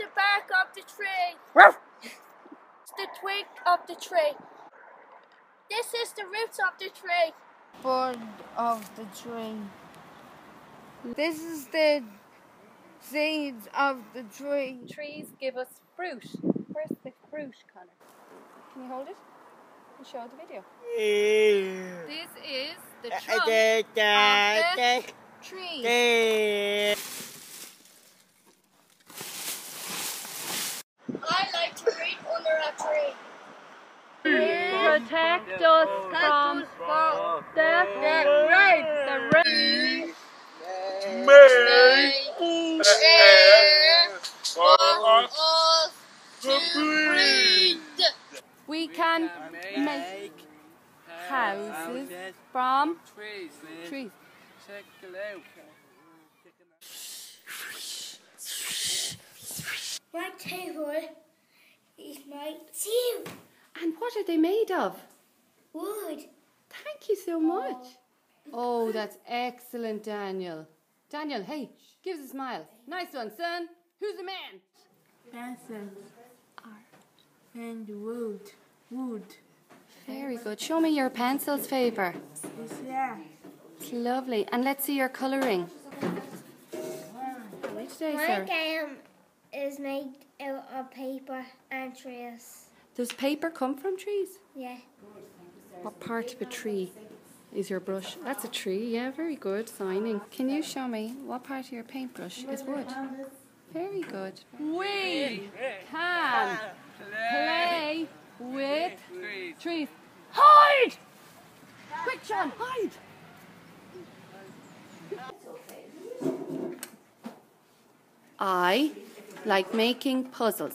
the bark of the tree. It's the twig of the tree. This is the roots of the tree. Bud of the tree. This is the seeds of the tree. Trees give us fruit. Where's the fruit, Connor? Can you hold it? And show the video. This is the uh, trunk uh, of the tree. I like to read under a tree. Protect us from the rain. The rain. We can make houses from trees. My table is my two And what are they made of? wood. Thank you so much. Oh, that's excellent, Daniel. Daniel, hey, give us a smile. Nice one, son. Who's the man? pencils and wood wood Very good. Show me your pencils, Faber. is yeah It's lovely. And let's see your colouring. Lovely today, My sir. game is made out of paper and trees. Does paper come from trees? Yeah. What part of a tree is your brush? That's a tree, yeah, very good. Signing. Can you show me what part of your paintbrush is wood? Very good. We can play with trees. Hide! Quick, John, hide! I like making puzzles.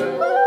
Woo!